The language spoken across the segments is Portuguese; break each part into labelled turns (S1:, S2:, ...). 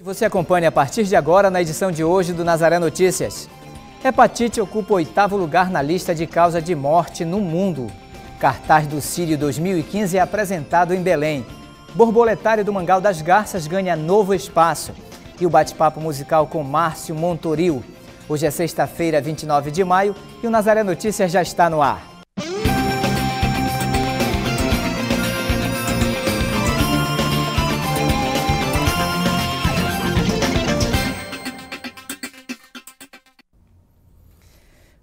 S1: Você acompanha a partir de agora na edição de hoje do Nazaré Notícias. Hepatite ocupa o oitavo lugar na lista de causa de morte no mundo. Cartaz do Sírio 2015 é apresentado em Belém. Borboletário do Mangal das Garças ganha novo espaço. E o bate-papo musical com Márcio Montoril. Hoje é sexta-feira, 29 de maio, e o Nazaré Notícias já está no ar.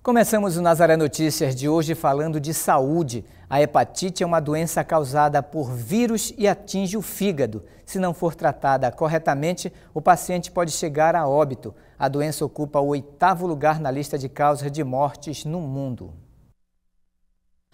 S1: Começamos o Nazaré Notícias de hoje falando de saúde. A hepatite é uma doença causada por vírus e atinge o fígado. Se não for tratada corretamente, o paciente pode chegar a óbito. A doença ocupa o oitavo lugar na lista de causas de mortes no mundo.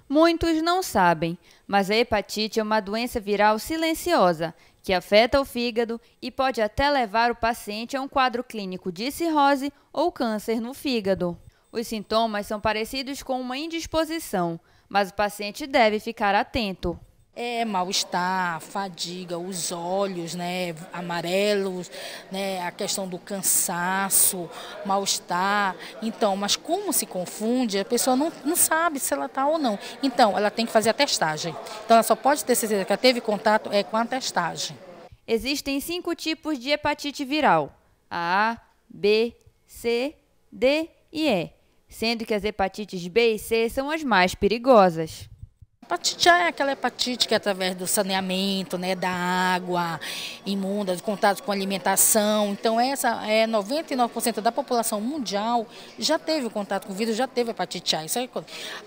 S2: Muitos não sabem, mas a hepatite é uma doença viral silenciosa que afeta o fígado e pode até levar o paciente a um quadro clínico de cirrose ou câncer no fígado. Os sintomas são parecidos com uma indisposição, mas o paciente deve ficar atento.
S3: É mal-estar, fadiga, os olhos né, amarelos, né, a questão do cansaço, mal-estar. Então, mas como se confunde, a pessoa não, não sabe se ela está ou não. Então, ela tem que fazer a testagem. Então, ela só pode ter certeza que ela teve contato é com a testagem.
S2: Existem cinco tipos de hepatite viral: A, B, C, D e E sendo que as hepatites B e C são as mais perigosas.
S3: Hepatite A é aquela hepatite que é através do saneamento, né, da água imunda, de contato com alimentação. Então essa é 99% da população mundial já teve contato com o vírus, já teve hepatite A. Isso é...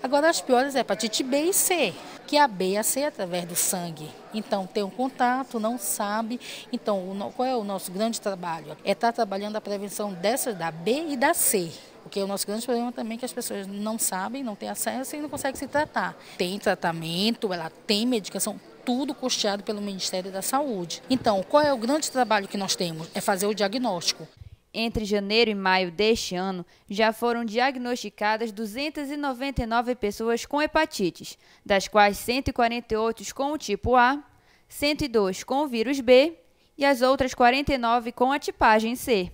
S3: Agora as piores é hepatite B e C, que a B e a C é através do sangue. Então tem um contato, não sabe. Então qual é o nosso grande trabalho? É estar trabalhando a prevenção dessas da B e da C. Porque o nosso grande problema também é que as pessoas não sabem, não têm acesso e não conseguem se tratar. Tem tratamento, ela tem medicação, tudo custeado pelo Ministério da Saúde. Então, qual é o grande trabalho que nós temos? É fazer o diagnóstico.
S2: Entre janeiro e maio deste ano, já foram diagnosticadas 299 pessoas com hepatites, das quais 148 com o tipo A, 102 com o vírus B e as outras 49 com a tipagem C.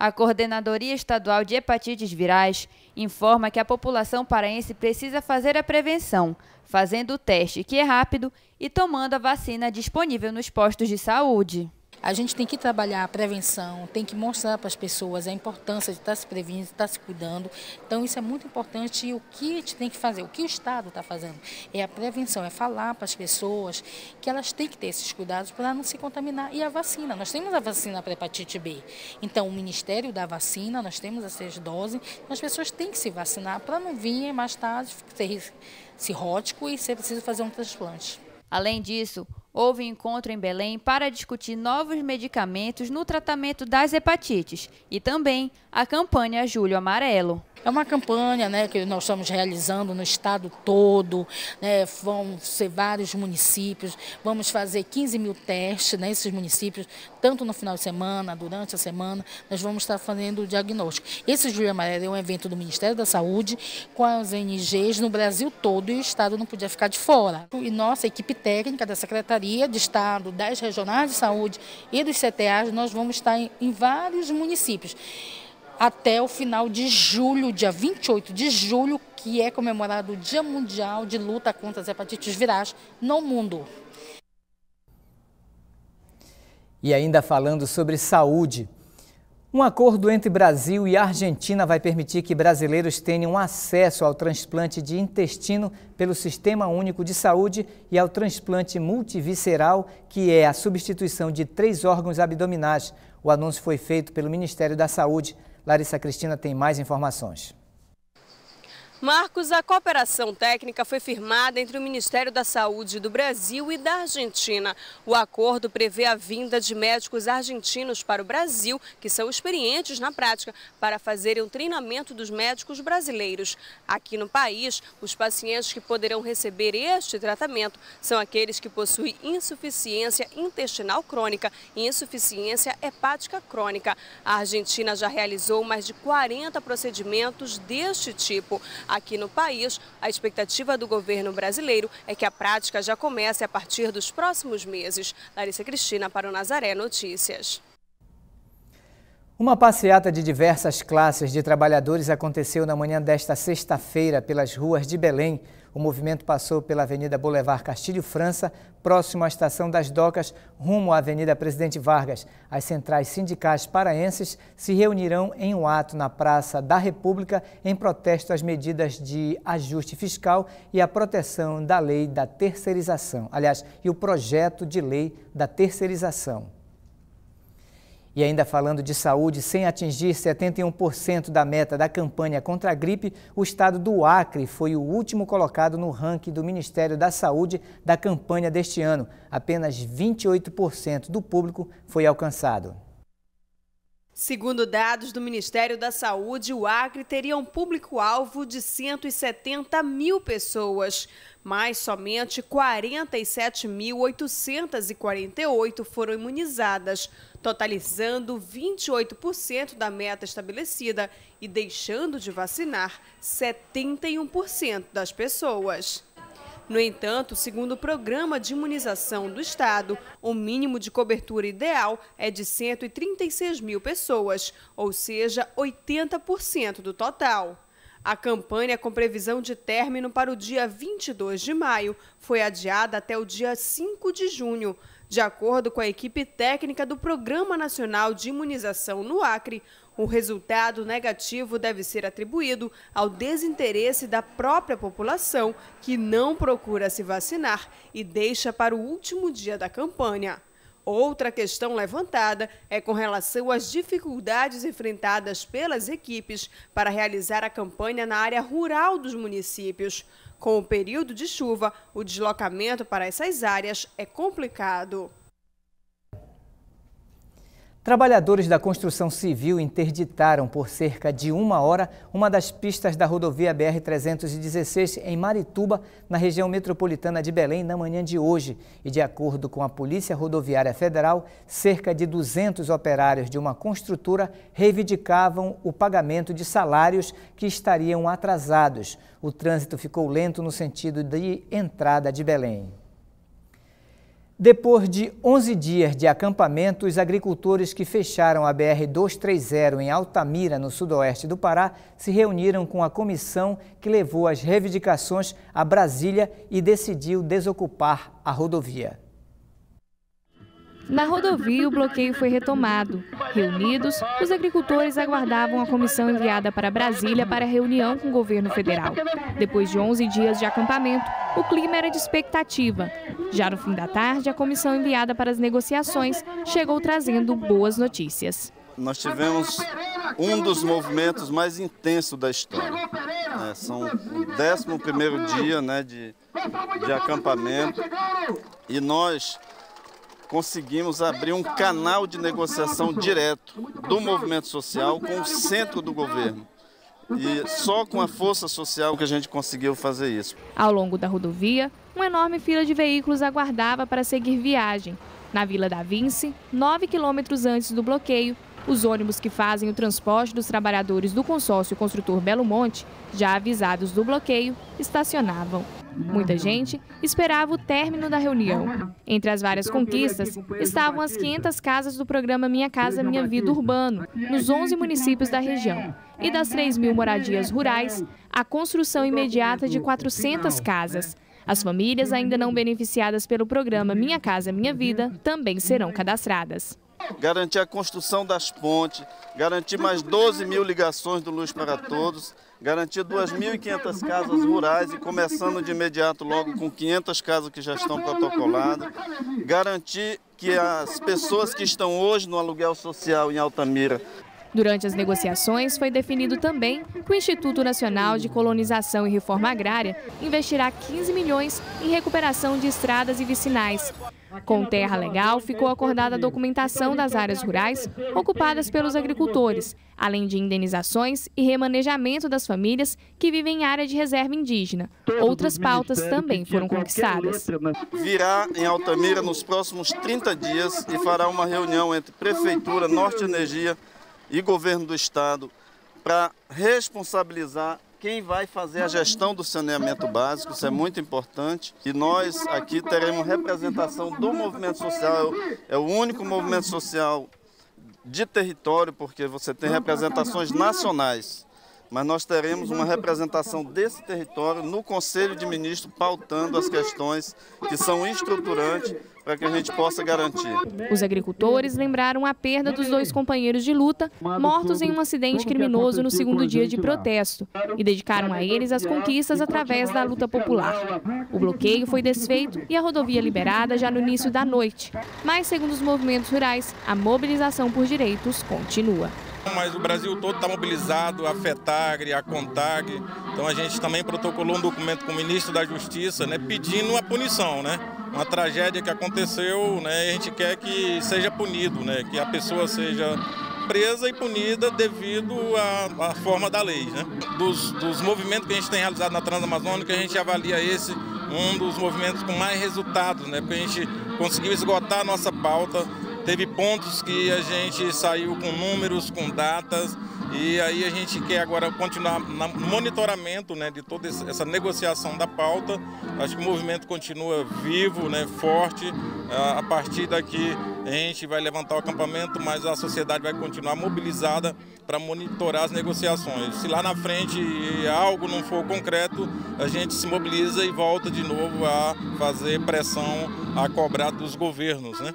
S2: A Coordenadoria Estadual de Hepatites Virais informa que a população paraense precisa fazer a prevenção, fazendo o teste que é rápido e tomando a vacina disponível nos postos de saúde.
S3: A gente tem que trabalhar a prevenção, tem que mostrar para as pessoas a importância de estar se prevenindo, estar se cuidando. Então isso é muito importante e o que a gente tem que fazer, o que o Estado está fazendo é a prevenção, é falar para as pessoas que elas têm que ter esses cuidados para não se contaminar. E a vacina, nós temos a vacina para hepatite B. Então o Ministério da Vacina, nós temos as seis doses, as pessoas têm que se vacinar para não vir mais tarde ser cirrótico e ser preciso fazer um transplante.
S2: Além disso, houve encontro em Belém para discutir novos medicamentos no tratamento das hepatites e também a campanha Julho Amarelo.
S3: É uma campanha né, que nós estamos realizando no estado todo, né, vão ser vários municípios, vamos fazer 15 mil testes nesses municípios, tanto no final de semana, durante a semana, nós vamos estar fazendo o diagnóstico. Esse Julho Amarelo é um evento do Ministério da Saúde, com as ONGs no Brasil todo, e o estado não podia ficar de fora. E nossa equipe técnica da Secretaria de Estado, das regionais de saúde e dos CTAs, nós vamos estar em, em vários municípios até o final de julho, dia 28 de julho, que é comemorado o Dia Mundial de Luta contra as Hepatites Virais no mundo.
S1: E ainda falando sobre saúde, um acordo entre Brasil e Argentina vai permitir que brasileiros tenham acesso ao transplante de intestino pelo Sistema Único de Saúde e ao transplante multivisceral, que é a substituição de três órgãos abdominais. O anúncio foi feito pelo Ministério da Saúde. Larissa Cristina tem mais informações.
S4: Marcos, a cooperação técnica foi firmada entre o Ministério da Saúde do Brasil e da Argentina. O acordo prevê a vinda de médicos argentinos para o Brasil, que são experientes na prática, para fazerem o treinamento dos médicos brasileiros. Aqui no país, os pacientes que poderão receber este tratamento são aqueles que possuem insuficiência intestinal crônica e insuficiência hepática crônica. A Argentina já realizou mais de 40 procedimentos deste tipo. Aqui no país, a expectativa do governo brasileiro é que a prática já comece a partir dos próximos meses. Larissa Cristina para o Nazaré Notícias.
S1: Uma passeata de diversas classes de trabalhadores aconteceu na manhã desta sexta-feira pelas ruas de Belém. O movimento passou pela Avenida Boulevard Castilho França, próximo à Estação das Docas, rumo à Avenida Presidente Vargas. As centrais sindicais paraenses se reunirão em um ato na Praça da República em protesto às medidas de ajuste fiscal e à proteção da lei da terceirização. Aliás, e o projeto de lei da terceirização. E ainda falando de saúde, sem atingir 71% da meta da campanha contra a gripe, o estado do Acre foi o último colocado no ranking do Ministério da Saúde da campanha deste ano. Apenas 28% do público foi alcançado.
S4: Segundo dados do Ministério da Saúde, o Acre teria um público-alvo de 170 mil pessoas, mas somente 47.848 foram imunizadas, totalizando 28% da meta estabelecida e deixando de vacinar 71% das pessoas. No entanto, segundo o Programa de Imunização do Estado, o mínimo de cobertura ideal é de 136 mil pessoas, ou seja, 80% do total. A campanha com previsão de término para o dia 22 de maio foi adiada até o dia 5 de junho. De acordo com a equipe técnica do Programa Nacional de Imunização no Acre, o resultado negativo deve ser atribuído ao desinteresse da própria população que não procura se vacinar e deixa para o último dia da campanha. Outra questão levantada é com relação às dificuldades enfrentadas pelas equipes para realizar a campanha na área rural dos municípios. Com o período de chuva, o deslocamento para essas áreas é complicado.
S1: Trabalhadores da construção civil interditaram por cerca de uma hora uma das pistas da rodovia BR-316 em Marituba, na região metropolitana de Belém, na manhã de hoje. E de acordo com a Polícia Rodoviária Federal, cerca de 200 operários de uma construtora reivindicavam o pagamento de salários que estariam atrasados. O trânsito ficou lento no sentido de entrada de Belém. Depois de 11 dias de acampamento, os agricultores que fecharam a BR-230 em Altamira, no sudoeste do Pará, se reuniram com a comissão que levou as reivindicações a Brasília e decidiu desocupar a rodovia.
S5: Na rodovia, o bloqueio foi retomado. Reunidos, os agricultores aguardavam a comissão enviada para Brasília para reunião com o governo federal. Depois de 11 dias de acampamento, o clima era de expectativa. Já no fim da tarde, a comissão enviada para as negociações chegou trazendo boas notícias.
S6: Nós tivemos um dos movimentos mais intensos da história. É, são o 11 dia né, de, de acampamento e nós conseguimos abrir um canal de negociação direto do movimento social com o centro do governo. E só com a força social que a gente conseguiu fazer isso.
S5: Ao longo da rodovia, uma enorme fila de veículos aguardava para seguir viagem. Na Vila da Vinci, 9 quilômetros antes do bloqueio, os ônibus que fazem o transporte dos trabalhadores do consórcio construtor Belo Monte, já avisados do bloqueio, estacionavam. Muita gente esperava o término da reunião. Entre as várias conquistas estavam as 500 casas do programa Minha Casa Minha Vida Urbano, nos 11 municípios da região. E das 3 mil moradias rurais, a construção imediata de 400 casas. As famílias ainda não beneficiadas pelo programa Minha Casa Minha Vida também serão cadastradas
S6: garantir a construção das pontes, garantir mais 12 mil ligações do Luz para Todos, garantir 2.500 casas rurais e começando de imediato logo com 500 casas que já estão protocoladas, garantir que as pessoas que estão hoje no aluguel social em Altamira
S5: Durante as negociações, foi definido também que o Instituto Nacional de Colonização e Reforma Agrária investirá 15 milhões em recuperação de estradas e vicinais. Com terra legal, ficou acordada a documentação das áreas rurais ocupadas pelos agricultores, além de indenizações e remanejamento das famílias que vivem em área de reserva indígena. Outras pautas também foram conquistadas.
S6: Virá em Altamira nos próximos 30 dias e fará uma reunião entre Prefeitura, Norte Energia e Governo do Estado para responsabilizar quem vai fazer a gestão do saneamento básico, isso é muito importante. E nós aqui teremos representação do movimento social, é o único movimento social de território, porque você tem representações nacionais mas nós teremos uma representação desse território no Conselho de Ministros pautando as questões que são estruturantes para que a gente possa garantir.
S5: Os agricultores lembraram a perda dos dois companheiros de luta mortos em um acidente criminoso no segundo dia de protesto e dedicaram a eles as conquistas através da luta popular. O bloqueio foi desfeito e a rodovia liberada já no início da noite, mas segundo os movimentos rurais, a mobilização por direitos continua.
S7: Mas o Brasil todo está mobilizado, a FETAGRE, a CONTAG. Então a gente também protocolou um documento com o ministro da Justiça, né, pedindo a punição, né? Uma tragédia que aconteceu, né? E a gente quer que seja punido, né? Que a pessoa seja presa e punida devido à, à forma da lei, né? Dos, dos movimentos que a gente tem realizado na Transamazônica, a gente avalia esse um dos movimentos com mais resultados, né? Porque a gente conseguiu esgotar a nossa pauta Teve pontos que a gente saiu com números, com datas, e aí a gente quer agora continuar no monitoramento né, de toda essa negociação da pauta. Acho que o movimento continua vivo, né, forte. A partir daqui a gente vai levantar o acampamento, mas a sociedade vai continuar mobilizada para monitorar as negociações. Se lá na frente algo não for concreto, a gente se mobiliza e volta de novo a fazer pressão, a cobrar dos governos. Né?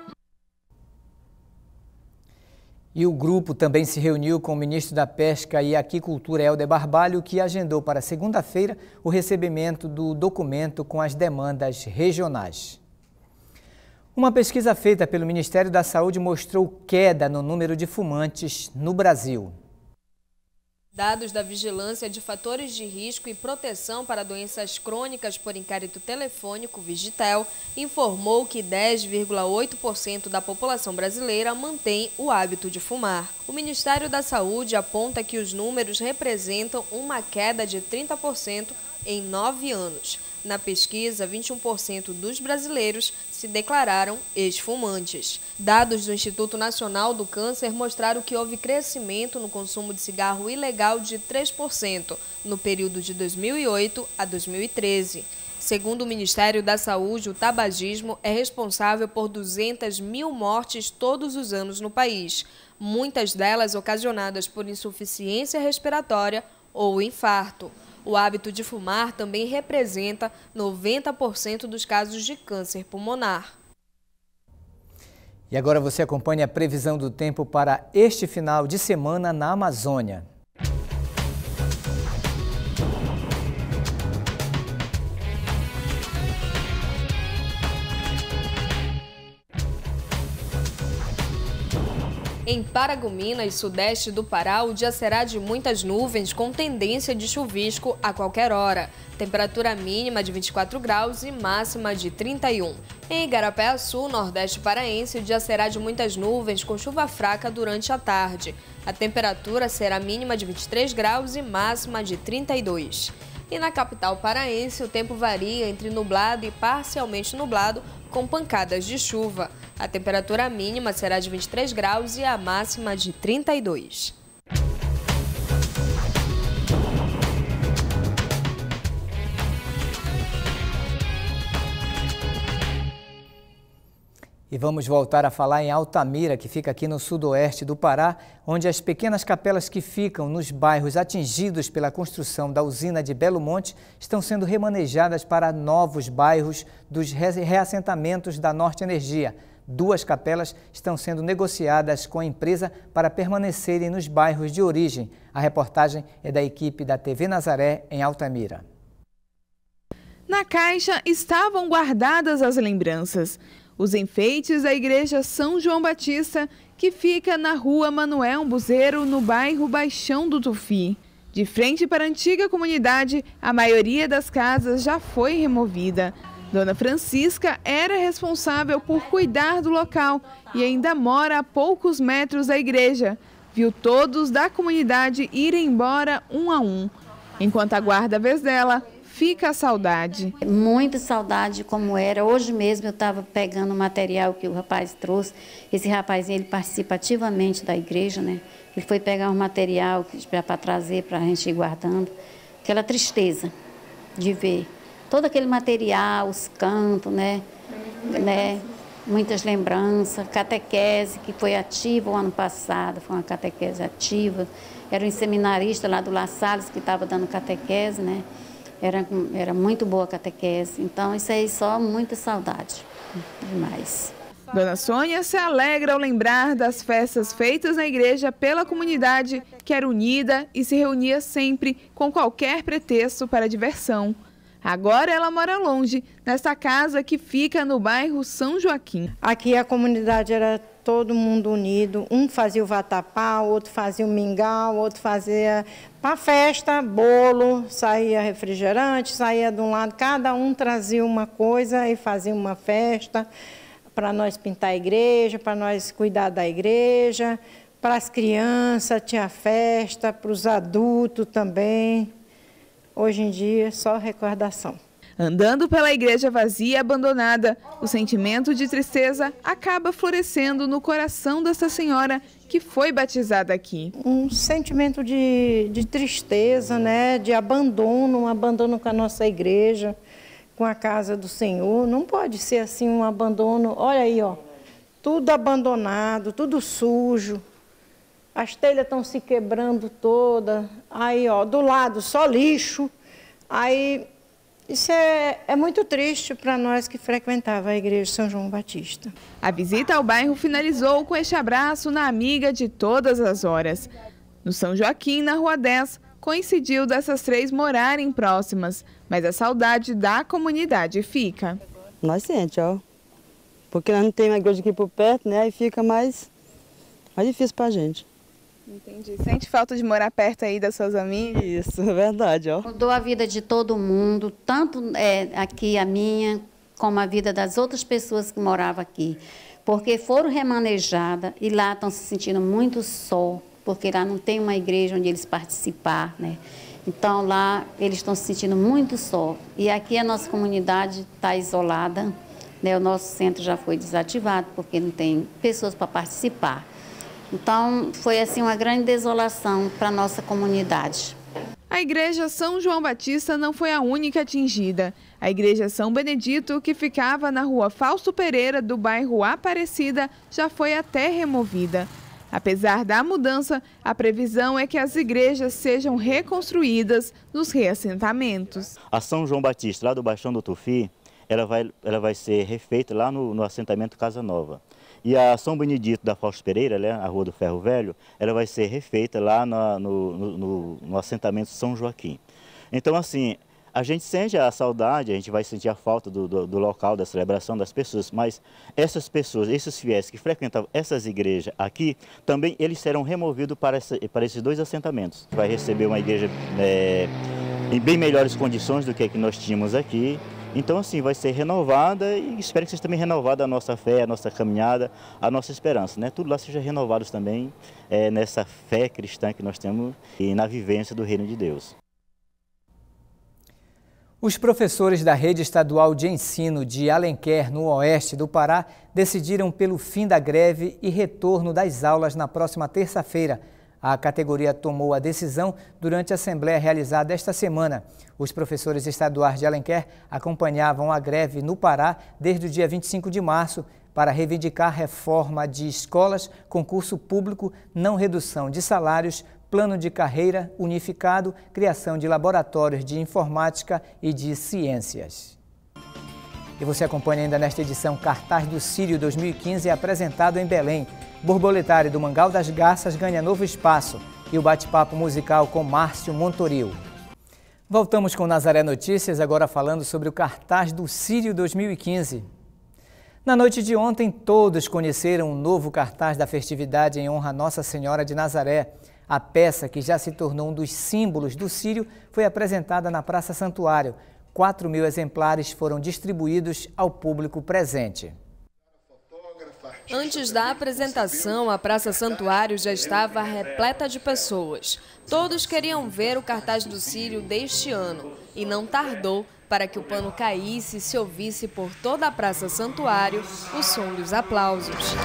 S1: E o grupo também se reuniu com o ministro da Pesca e Aquicultura, Helder Barbalho, que agendou para segunda-feira o recebimento do documento com as demandas regionais. Uma pesquisa feita pelo Ministério da Saúde mostrou queda no número de fumantes no Brasil.
S8: Dados da Vigilância de Fatores de Risco e Proteção para Doenças Crônicas por Inquérito Telefônico, Vigitel, informou que 10,8% da população brasileira mantém o hábito de fumar. O Ministério da Saúde aponta que os números representam uma queda de 30% em nove anos. Na pesquisa, 21% dos brasileiros se declararam ex-fumantes. Dados do Instituto Nacional do Câncer mostraram que houve crescimento no consumo de cigarro ilegal de 3% no período de 2008 a 2013. Segundo o Ministério da Saúde, o tabagismo é responsável por 200 mil mortes todos os anos no país, muitas delas ocasionadas por insuficiência respiratória ou infarto. O hábito de fumar também representa 90% dos casos de câncer pulmonar.
S1: E agora você acompanha a previsão do tempo para este final de semana na Amazônia.
S8: Em Paragominas, sudeste do Pará, o dia será de muitas nuvens com tendência de chuvisco a qualquer hora. Temperatura mínima de 24 graus e máxima de 31. Em Igarapé-Açu, nordeste paraense, o dia será de muitas nuvens com chuva fraca durante a tarde. A temperatura será mínima de 23 graus e máxima de 32. E na capital paraense, o tempo varia entre nublado e parcialmente nublado, com pancadas de chuva. A temperatura mínima será de 23 graus e a máxima de 32.
S1: E vamos voltar a falar em Altamira, que fica aqui no sudoeste do Pará, onde as pequenas capelas que ficam nos bairros atingidos pela construção da usina de Belo Monte estão sendo remanejadas para novos bairros dos reassentamentos da Norte Energia. Duas capelas estão sendo negociadas com a empresa para permanecerem nos bairros de origem. A reportagem é da equipe da TV Nazaré, em Altamira.
S9: Na caixa estavam guardadas as lembranças os enfeites da Igreja São João Batista, que fica na rua Manuel Buzeiro, no bairro Baixão do Tufi. De frente para a antiga comunidade, a maioria das casas já foi removida. Dona Francisca era responsável por cuidar do local e ainda mora a poucos metros da igreja. Viu todos da comunidade irem embora um a um. Enquanto aguarda a vez dela, fica a saudade.
S10: Muita saudade como era. Hoje mesmo eu estava pegando o material que o rapaz trouxe. Esse rapazinho ele participa ativamente da igreja, né? Ele foi pegar um material para trazer para a gente ir guardando. Aquela tristeza de ver todo aquele material, os cantos, né? né? muitas lembranças, catequese que foi ativa o ano passado, foi uma catequese ativa. Era um seminarista lá do La Salles que estava dando catequese, né? Era, era muito boa a catequese. Então, isso aí só muita saudade. Demais.
S9: Dona Sônia se alegra ao lembrar das festas feitas na igreja pela comunidade, que era unida e se reunia sempre com qualquer pretexto para diversão. Agora ela mora longe, nesta casa que fica no bairro São Joaquim.
S11: Aqui a comunidade era todo mundo unido, um fazia o vatapá, outro fazia o mingau, outro fazia para festa, bolo, saía refrigerante, saía de um lado, cada um trazia uma coisa e fazia uma festa para nós pintar a igreja, para nós cuidar da igreja, para as crianças tinha festa, para os adultos também. Hoje em dia, só recordação.
S9: Andando pela igreja vazia e abandonada, o sentimento de tristeza acaba florescendo no coração dessa senhora que foi batizada aqui.
S11: Um sentimento de, de tristeza, né? de abandono, um abandono com a nossa igreja com a casa do Senhor. Não pode ser assim um abandono. Olha aí, ó, tudo abandonado, tudo sujo. As telhas estão se quebrando toda. Aí, ó, do lado só lixo. Aí isso é, é muito triste para nós que frequentava a igreja São João Batista.
S9: A visita ao bairro finalizou com este abraço na amiga de todas as horas. No São Joaquim, na Rua 10, coincidiu dessas três morarem próximas, mas a saudade da comunidade fica.
S12: Nós sente, ó. Porque nós não temos uma igreja aqui por perto, né? Aí fica mais, mais difícil pra gente.
S9: Entendi. Sente falta de morar perto aí das suas amigas?
S12: Isso, é verdade, ó.
S10: Mudou a vida de todo mundo, tanto é, aqui a minha, como a vida das outras pessoas que moravam aqui. Porque foram remanejadas e lá estão se sentindo muito só, porque lá não tem uma igreja onde eles participar, né? Então lá eles estão se sentindo muito só. E aqui a nossa comunidade está isolada, né? O nosso centro já foi desativado porque não tem pessoas para participar. Então foi assim uma grande desolação para a nossa comunidade.
S9: A igreja São João Batista não foi a única atingida. A igreja São Benedito, que ficava na rua Fausto Pereira, do bairro Aparecida, já foi até removida. Apesar da mudança, a previsão é que as igrejas sejam reconstruídas nos reassentamentos.
S13: A São João Batista, lá do Baixão do Tufi, ela vai, ela vai ser refeita lá no, no assentamento Casa Nova. E a São Benedito da Fausto Pereira, né, a Rua do Ferro Velho, ela vai ser refeita lá no, no, no, no assentamento São Joaquim. Então, assim, a gente sente a saudade, a gente vai sentir a falta do, do, do, local, da celebração das pessoas, mas essas pessoas, esses fiéis que frequentavam essas igrejas aqui, também eles serão removidos para, essa, para esses dois assentamentos. Vai receber uma igreja é, em bem melhores condições do que a que nós tínhamos aqui. Então, assim, vai ser renovada e espero que seja também renovada a nossa fé, a nossa caminhada, a nossa esperança, né? Tudo lá seja renovado também é, nessa fé cristã que nós temos e na vivência do reino de Deus.
S1: Os professores da rede estadual de ensino de Alenquer, no oeste do Pará, decidiram pelo fim da greve e retorno das aulas na próxima terça-feira. A categoria tomou a decisão durante a assembleia realizada esta semana. Os professores estaduais de Alenquer acompanhavam a greve no Pará desde o dia 25 de março para reivindicar reforma de escolas, concurso público, não redução de salários, plano de carreira unificado, criação de laboratórios de informática e de ciências. E você acompanha ainda nesta edição Cartaz do Sírio 2015 apresentado em Belém. Borboletário do Mangal das Garças ganha novo espaço e o bate-papo musical com Márcio Montoril. Voltamos com Nazaré Notícias, agora falando sobre o Cartaz do Sírio 2015. Na noite de ontem, todos conheceram o novo cartaz da festividade em honra a Nossa Senhora de Nazaré. A peça, que já se tornou um dos símbolos do Sírio, foi apresentada na Praça Santuário. 4 mil exemplares foram distribuídos ao público presente.
S8: Antes da apresentação, a Praça Santuário já estava repleta de pessoas. Todos queriam ver o cartaz do Sírio deste ano e não tardou para que o pano caísse e se ouvisse por toda a Praça Santuário o som dos aplausos.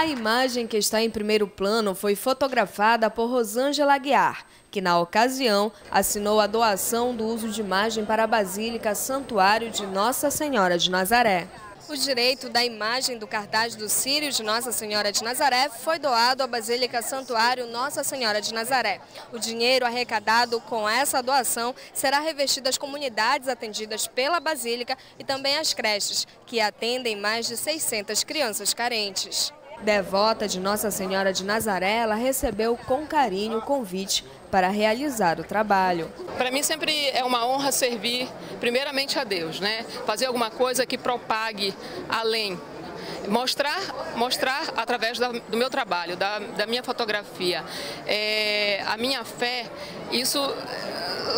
S8: A imagem que está em primeiro plano foi fotografada por Rosângela Aguiar, que na ocasião assinou a doação do uso de imagem para a Basílica Santuário de Nossa Senhora de Nazaré. O direito da imagem do cartaz do Sírio de Nossa Senhora de Nazaré foi doado à Basílica Santuário Nossa Senhora de Nazaré. O dinheiro arrecadado com essa doação será revestido às comunidades atendidas pela Basílica e também às creches, que atendem mais de 600 crianças carentes. Devota de Nossa Senhora de Nazaré, ela recebeu com carinho o convite para realizar o trabalho.
S14: Para mim sempre é uma honra servir primeiramente a Deus, né? Fazer alguma coisa que propague além mostrar, mostrar através do meu trabalho, da, da minha fotografia, é, a minha fé, isso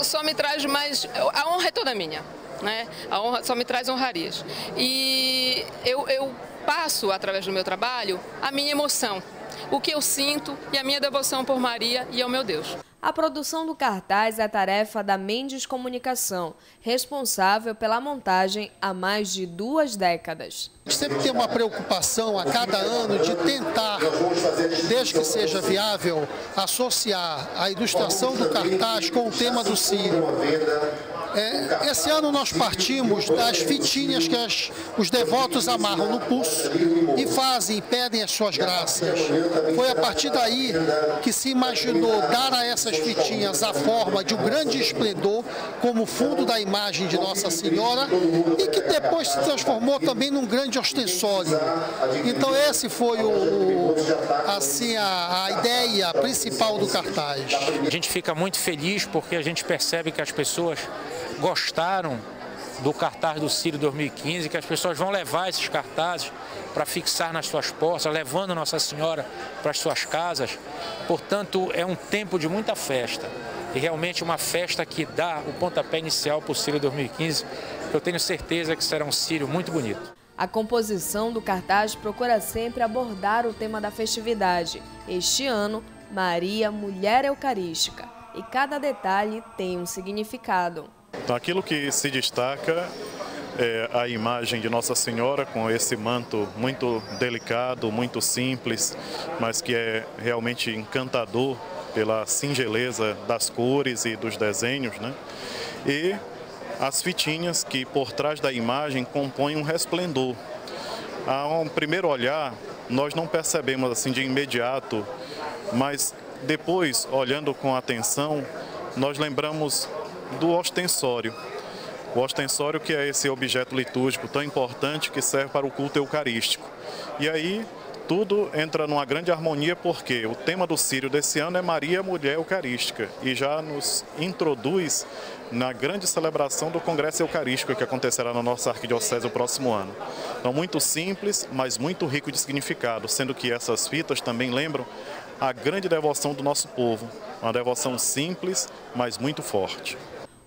S14: só me traz mais, a honra é toda minha, né? A honra só me traz honrarias. E eu, eu passo, através do meu trabalho, a minha emoção, o que eu sinto e a minha devoção por Maria e ao meu Deus.
S8: A produção do cartaz é tarefa da Mendes Comunicação, responsável pela montagem há mais de duas décadas.
S15: Sempre tem uma preocupação a cada ano de tentar, desde que seja viável, associar a ilustração do cartaz com o tema do Círio. É, esse ano nós partimos das fitinhas que as, os devotos amarram no pulso e fazem, pedem as suas graças. Foi a partir daí que se imaginou dar a essas fitinhas a forma de um grande esplendor como fundo da imagem de Nossa Senhora e que depois se transformou também num grande ostensório. Então esse foi o, assim a, a ideia principal do cartaz.
S16: A gente fica muito feliz porque a gente percebe que as pessoas gostaram do cartaz do Círio 2015, que as pessoas vão levar esses cartazes para fixar nas suas portas, levando Nossa Senhora para as suas casas. Portanto, é um tempo de muita festa. E realmente uma festa que dá o pontapé inicial para o Círio 2015, que eu tenho certeza que será um Círio muito bonito.
S8: A composição do cartaz procura sempre abordar o tema da festividade. Este ano, Maria, Mulher Eucarística. E cada detalhe tem um significado.
S17: Então, aquilo que se destaca é a imagem de Nossa Senhora com esse manto muito delicado, muito simples, mas que é realmente encantador pela singeleza das cores e dos desenhos, né? E as fitinhas que por trás da imagem compõem um resplendor. A um primeiro olhar, nós não percebemos assim de imediato, mas depois, olhando com atenção, nós lembramos do ostensório. O ostensório que é esse objeto litúrgico tão importante que serve para o culto eucarístico. E aí tudo entra numa grande harmonia porque o tema do Sírio desse ano é Maria Mulher Eucarística e já nos introduz na grande celebração do Congresso Eucarístico que acontecerá na nossa arquidiocese o próximo ano. Então, muito simples, mas muito rico de significado, sendo que essas fitas também lembram a grande devoção do nosso povo, uma devoção simples, mas muito forte.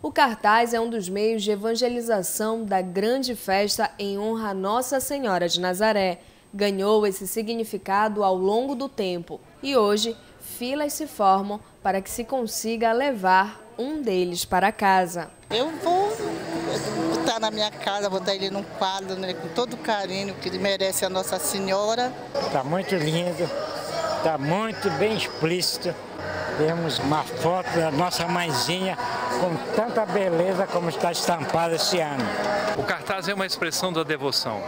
S8: O cartaz é um dos meios de evangelização da grande festa em honra a Nossa Senhora de Nazaré. Ganhou esse significado ao longo do tempo e hoje filas se formam para que se consiga levar um deles para casa.
S18: Eu vou botar na minha casa, vou dar ele num quadro né, com todo o carinho que ele merece a Nossa Senhora.
S19: Está muito lindo, está muito bem explícito. Temos uma foto da nossa mãezinha com tanta beleza como está estampada esse ano.
S20: O cartaz é uma expressão da devoção.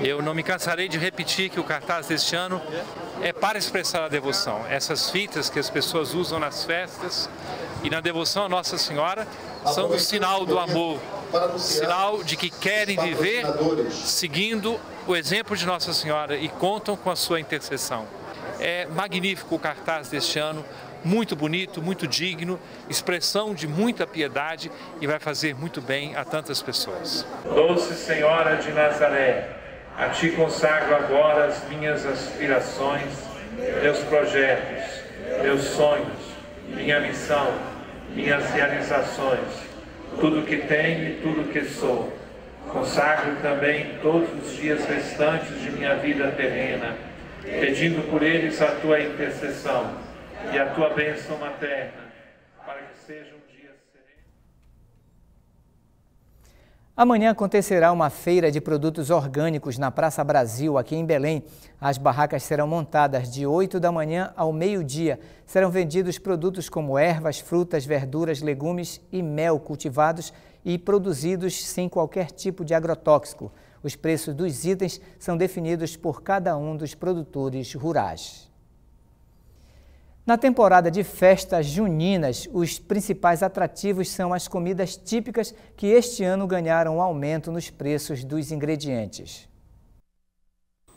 S20: Eu não me cansarei de repetir que o cartaz deste ano é para expressar a devoção. Essas fitas que as pessoas usam nas festas e na devoção a Nossa Senhora são o sinal do amor, sinal de que querem viver seguindo o exemplo de Nossa Senhora e contam com a sua intercessão. É magnífico o cartaz deste ano, muito bonito, muito digno, expressão de muita piedade e vai fazer muito bem a tantas pessoas.
S21: Doce Senhora de Nazaré, a Ti consagro agora as minhas aspirações, meus projetos, meus sonhos, minha missão, minhas realizações, tudo que tenho e tudo que sou. Consagro também todos os dias restantes de minha vida terrena, pedindo por eles a Tua intercessão e a tua bênção materna, para que seja um dia sereno.
S1: Amanhã acontecerá uma feira de produtos orgânicos na Praça Brasil, aqui em Belém. As barracas serão montadas de 8 da manhã ao meio-dia. Serão vendidos produtos como ervas, frutas, verduras, legumes e mel cultivados e produzidos sem qualquer tipo de agrotóxico. Os preços dos itens são definidos por cada um dos produtores rurais. Na temporada de festas juninas, os principais atrativos são as comidas típicas que este ano ganharam um aumento nos preços dos ingredientes.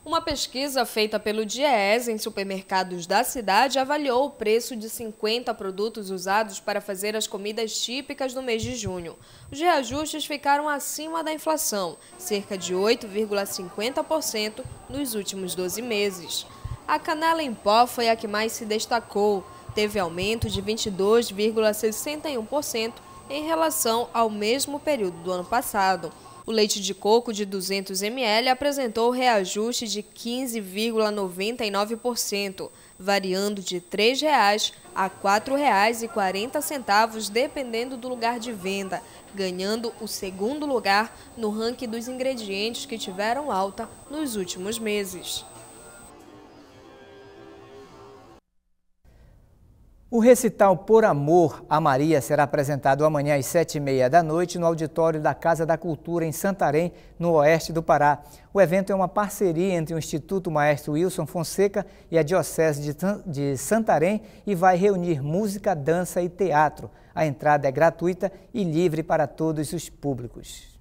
S8: Uma pesquisa feita pelo DIEES em supermercados da cidade avaliou o preço de 50 produtos usados para fazer as comidas típicas no mês de junho. Os reajustes ficaram acima da inflação, cerca de 8,50% nos últimos 12 meses. A canela em pó foi a que mais se destacou, teve aumento de 22,61% em relação ao mesmo período do ano passado. O leite de coco de 200 ml apresentou reajuste de 15,99%, variando de R$ 3,00 a R$ 4,40, dependendo do lugar de venda, ganhando o segundo lugar no ranking dos ingredientes que tiveram alta nos últimos meses.
S1: O recital Por Amor a Maria será apresentado amanhã às sete e meia da noite no auditório da Casa da Cultura em Santarém, no oeste do Pará. O evento é uma parceria entre o Instituto Maestro Wilson Fonseca e a Diocese de Santarém e vai reunir música, dança e teatro. A entrada é gratuita e livre para todos os públicos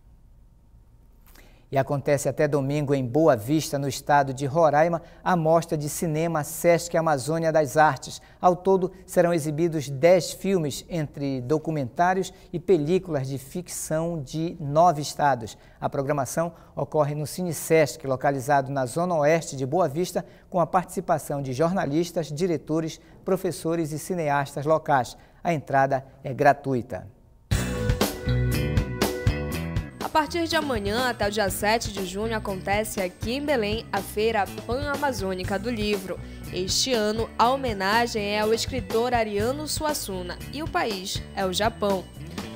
S1: e acontece até domingo em Boa Vista, no estado de Roraima, a mostra de cinema Sesc Amazônia das Artes. Ao todo, serão exibidos 10 filmes, entre documentários e películas de ficção de nove estados. A programação ocorre no Cine Sesc, localizado na zona oeste de Boa Vista, com a participação de jornalistas, diretores, professores e cineastas locais. A entrada é gratuita
S8: partir de amanhã até o dia 7 de junho acontece aqui em Belém a Feira Pan-Amazônica do Livro. Este ano, a homenagem é ao escritor Ariano Suassuna e o país é o Japão.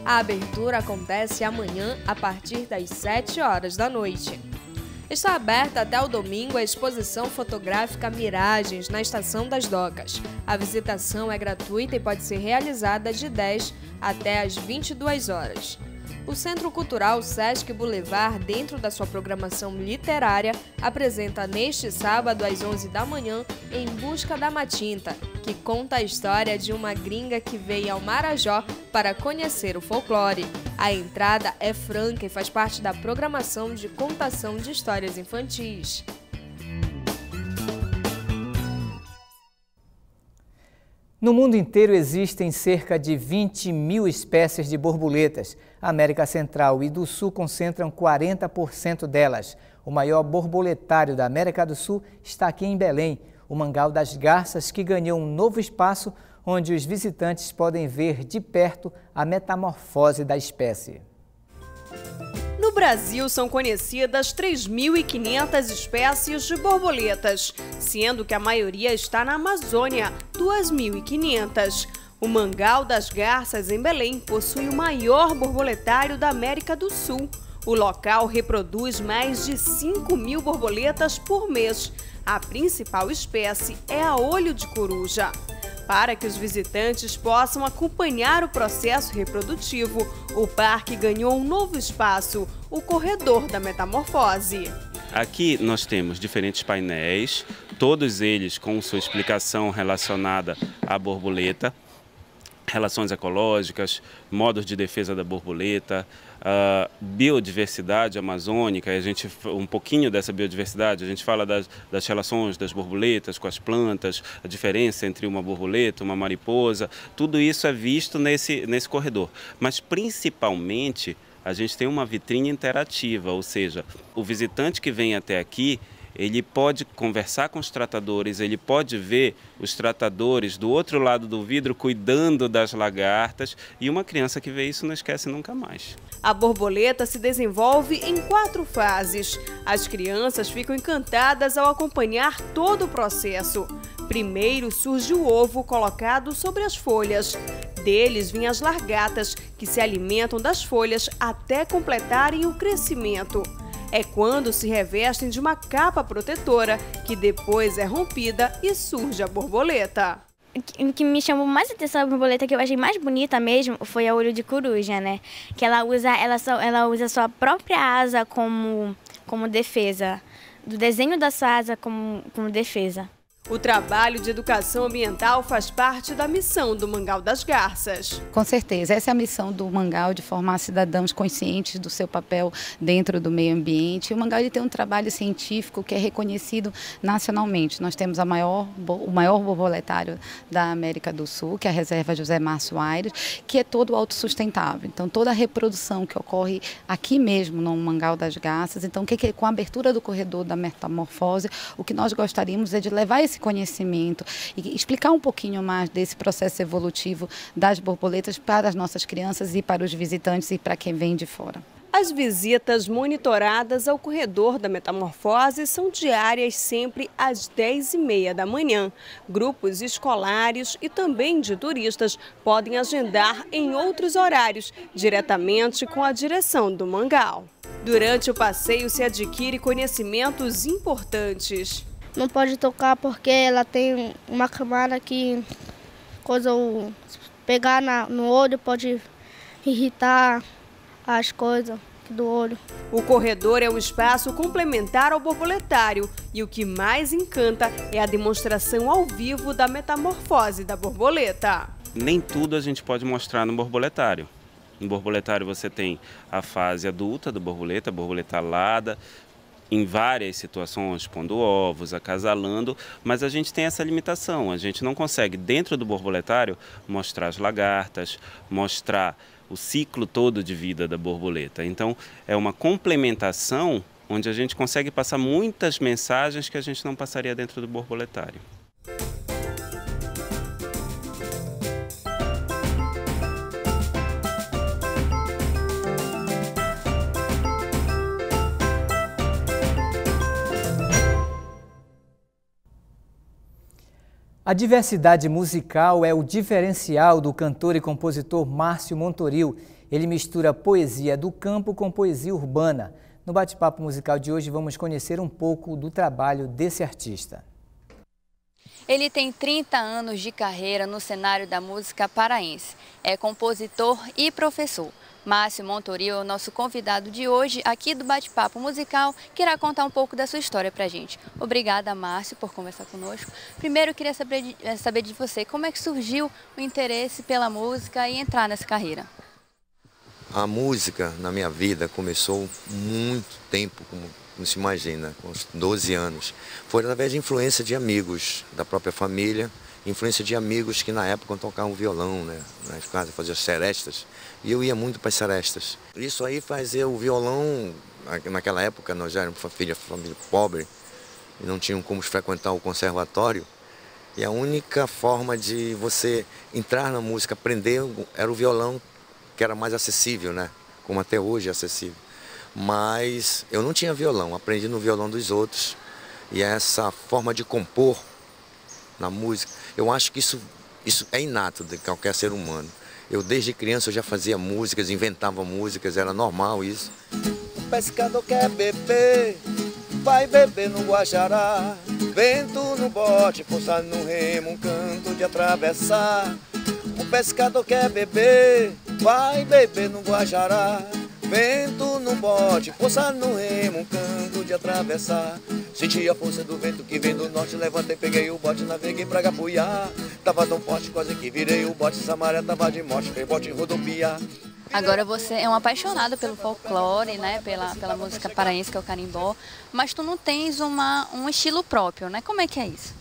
S8: A abertura acontece amanhã a partir das 7 horas da noite. Está aberta até o domingo a exposição fotográfica Miragens na Estação das Docas. A visitação é gratuita e pode ser realizada de 10 até as 22 horas. O Centro Cultural Sesc Boulevard, dentro da sua programação literária, apresenta neste sábado às 11 da manhã Em Busca da Matinta, que conta a história de uma gringa que veio ao Marajó para conhecer o folclore. A entrada é franca e faz parte da programação de contação de histórias infantis.
S1: No mundo inteiro existem cerca de 20 mil espécies de borboletas. A América Central e do Sul concentram 40% delas. O maior borboletário da América do Sul está aqui em Belém, o Mangal das Garças, que ganhou um novo espaço onde os visitantes podem ver de perto a metamorfose da espécie.
S4: No Brasil são conhecidas 3.500 espécies de borboletas, sendo que a maioria está na Amazônia, 2.500. O Mangal das Garças, em Belém, possui o maior borboletário da América do Sul. O local reproduz mais de 5 mil borboletas por mês. A principal espécie é a olho de coruja. Para que os visitantes possam acompanhar o processo reprodutivo, o parque ganhou um novo espaço, o Corredor da Metamorfose.
S22: Aqui nós temos diferentes painéis, todos eles com sua explicação relacionada à borboleta, relações ecológicas, modos de defesa da borboleta, biodiversidade amazônica, a gente um pouquinho dessa biodiversidade, a gente fala das, das relações das borboletas com as plantas, a diferença entre uma borboleta, uma mariposa, tudo isso é visto nesse, nesse corredor. Mas principalmente a gente tem uma vitrine interativa, ou seja, o visitante que vem até aqui, ele pode conversar com os tratadores, ele pode ver os tratadores do outro lado do vidro cuidando das lagartas e uma criança que vê isso não esquece nunca mais.
S4: A borboleta se desenvolve em quatro fases. As crianças ficam encantadas ao acompanhar todo o processo. Primeiro surge o ovo colocado sobre as folhas. Deles vinham as largatas, que se alimentam das folhas até completarem o crescimento. É quando se revestem de uma capa protetora, que depois é rompida e surge a borboleta.
S23: O que me chamou mais atenção a borboleta que eu achei mais bonita mesmo foi a olho de coruja, né? Que ela usa ela só, ela usa sua própria asa como como defesa, do desenho da sua asa como como defesa.
S4: O trabalho de educação ambiental faz parte da missão do Mangal das Garças.
S24: Com certeza, essa é a missão do Mangal, de formar cidadãos conscientes do seu papel dentro do meio ambiente. O Mangal ele tem um trabalho científico que é reconhecido nacionalmente. Nós temos maior, o maior borboletário da América do Sul, que é a Reserva José Márcio Aires, que é todo autossustentável. Então, toda a reprodução que ocorre aqui mesmo no Mangal das Garças, então, com a abertura do corredor da metamorfose, o que nós gostaríamos é de levar esse conhecimento e explicar um pouquinho mais desse processo evolutivo das borboletas para as nossas crianças e para os visitantes e para quem vem de fora.
S4: As visitas monitoradas ao corredor da metamorfose são diárias sempre às 10h30 da manhã. Grupos escolares e também de turistas podem agendar em outros horários, diretamente com a direção do Mangal. Durante o passeio se adquire conhecimentos importantes
S25: não pode tocar porque ela tem uma camada que coisa o pegar na, no olho pode irritar as coisas do olho.
S4: O corredor é um espaço complementar ao borboletário e o que mais encanta é a demonstração ao vivo da metamorfose da borboleta.
S22: Nem tudo a gente pode mostrar no borboletário. No borboletário você tem a fase adulta do borboleta, borboleta alada, em várias situações, pondo ovos, acasalando, mas a gente tem essa limitação. A gente não consegue, dentro do borboletário, mostrar as lagartas, mostrar o ciclo todo de vida da borboleta. Então, é uma complementação onde a gente consegue passar muitas mensagens que a gente não passaria dentro do borboletário.
S1: A diversidade musical é o diferencial do cantor e compositor Márcio Montoril. Ele mistura poesia do campo com poesia urbana. No bate-papo musical de hoje, vamos conhecer um pouco do trabalho desse artista.
S26: Ele tem 30 anos de carreira no cenário da música paraense. É compositor e professor. Márcio Montoril é o nosso convidado de hoje aqui do Bate-Papo Musical, que irá contar um pouco da sua história pra gente. Obrigada, Márcio, por conversar conosco. Primeiro, eu queria saber de, eh, saber de você, como é que surgiu o interesse pela música e entrar nessa carreira?
S27: A música na minha vida começou muito tempo, como, se imagina, com uns 12 anos. Foi através de influência de amigos, da própria família, influência de amigos que na época tocavam violão, né? Nas casas faziam serestas. E eu ia muito para as serestas. Isso aí fazia o violão, naquela época nós já éramos família, família pobre e não tínhamos como frequentar o conservatório. E a única forma de você entrar na música, aprender, era o violão, que era mais acessível, né? Como até hoje é acessível. Mas eu não tinha violão, aprendi no violão dos outros. E essa forma de compor na música, eu acho que isso, isso é inato de qualquer ser humano. Eu desde criança eu já fazia músicas, inventava músicas, era normal isso.
S28: O pescador quer beber, vai beber no Guajará. Vento no bote, força no remo, um canto de atravessar. O pescador quer beber, vai beber no Guajará. Vento no bote, força no remo, um canto de atravessar. Senti a força do vento que vem do norte, levantei, peguei o bote, naveguei pra Gapuiá. Tava tão forte, quase que virei o bote, essa maré tava de morte, fez bote em rodopia.
S26: Agora você é um apaixonado pelo folclore, né, pela, pela música paraense, que é o carimbó, mas tu não tens uma, um estilo próprio, né? Como é que é isso?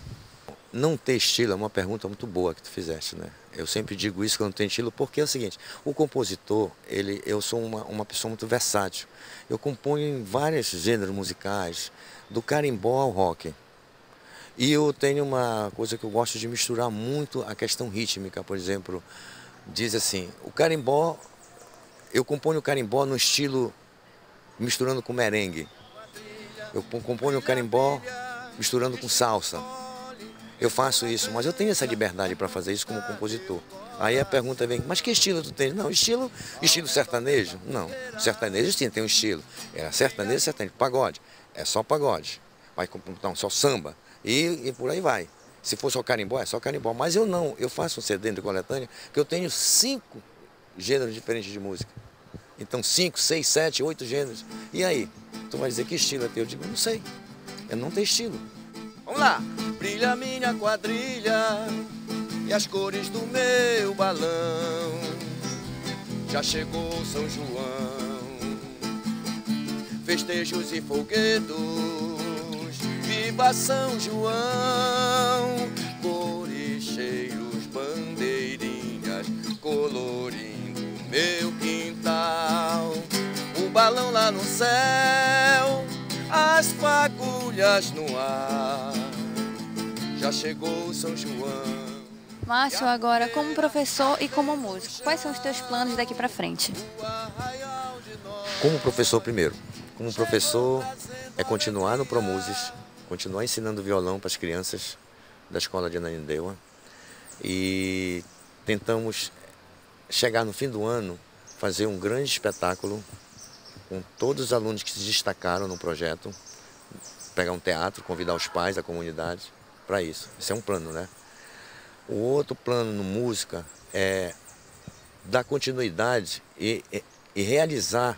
S27: Não ter estilo é uma pergunta muito boa que tu fizeste, né? Eu sempre digo isso que não tem estilo, porque é o seguinte, o compositor, ele, eu sou uma, uma pessoa muito versátil. Eu componho em vários gêneros musicais, do carimbó ao rock. E eu tenho uma coisa que eu gosto de misturar muito a questão rítmica, por exemplo, diz assim, o carimbó, eu componho o carimbó no estilo misturando com merengue. Eu componho o carimbó misturando com salsa. Eu faço isso, mas eu tenho essa liberdade para fazer isso como compositor. Aí a pergunta vem, mas que estilo tu tens? Não, estilo, estilo sertanejo? Não, sertanejo sim, tem um estilo. É sertanejo, sertanejo, pagode. É só pagode. Vai então, só samba. E, e por aí vai. Se for só carimbó, é só carimbó. Mas eu não, eu faço um CD de coletânea que eu tenho cinco gêneros diferentes de música. Então, cinco, seis, sete, oito gêneros. E aí? Tu vai dizer que estilo é teu? Eu digo, não sei. Eu não tenho estilo.
S28: Vamos lá! Brilha minha quadrilha e as cores do meu balão. Já chegou São João, festejos e foguetos. Viva São João, cores, cheiros, bandeirinhas, colorindo meu quintal. O balão lá no céu, as fagulhas no ar já chegou São João.
S2: Márcio, agora como professor e como músico, quais são os teus planos daqui para frente?
S27: Como professor primeiro, como professor é continuar no Promuses, continuar ensinando violão para as crianças da escola de Ananindeua e tentamos chegar no fim do ano fazer um grande espetáculo com todos os alunos que se destacaram no projeto, pegar um teatro, convidar os pais, a comunidade para isso. Esse é um plano, né? O outro plano no música é dar continuidade e, e, e realizar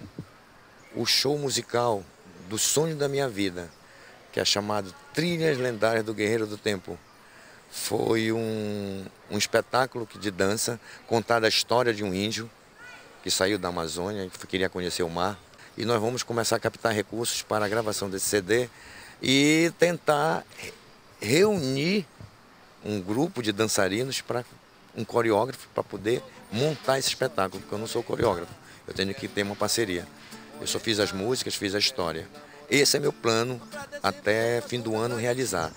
S27: o show musical do sonho da minha vida, que é chamado Trilhas Lendárias do Guerreiro do Tempo. Foi um, um espetáculo de dança, contada a história de um índio que saiu da Amazônia e queria conhecer o mar. E nós vamos começar a captar recursos para a gravação desse CD e tentar reunir um grupo de dançarinos para um coreógrafo para poder montar esse espetáculo, porque eu não sou coreógrafo. Eu tenho que ter uma parceria. Eu só fiz as músicas, fiz a história. Esse é meu plano até fim do ano realizar.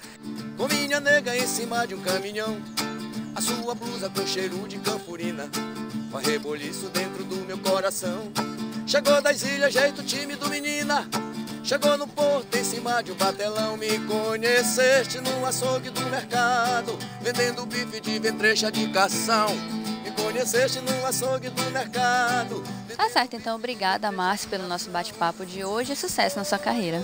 S28: Com minha nega em cima de um caminhão, a sua blusa com cheiro de camfurina, com reboliço dentro do meu coração. Chegou das ilhas, jeito tímido, menina. Chegou no porto em cima de um batelão, me conheceste no açougue do mercado, vendendo bife de ventrecha de cação. Me conheceste no açougue do mercado.
S2: Tá certo, então obrigada, Márcio, pelo nosso bate-papo de hoje e sucesso na sua carreira.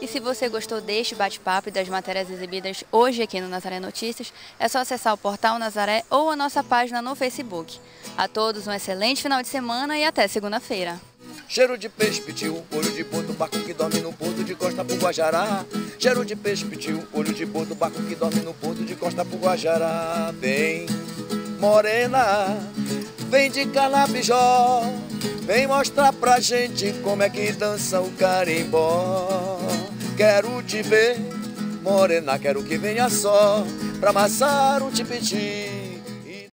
S2: E se você gostou deste bate-papo e das matérias exibidas hoje aqui no Nazaré Notícias, é só acessar o portal Nazaré ou a nossa página no Facebook. A todos um excelente final de semana e até segunda-feira.
S28: Cheiro de peixe pitiu, olho de porto, barco que dorme no porto de Costa pro Guajará. Cheiro de peixe pitiu, olho de porto, barco que dorme no porto de Costa pro Guajará. Vem, morena, vem de Calabijó, vem mostrar pra gente como é que dança o carimbó. Quero te ver, morena, quero que venha só pra amassar um tipiti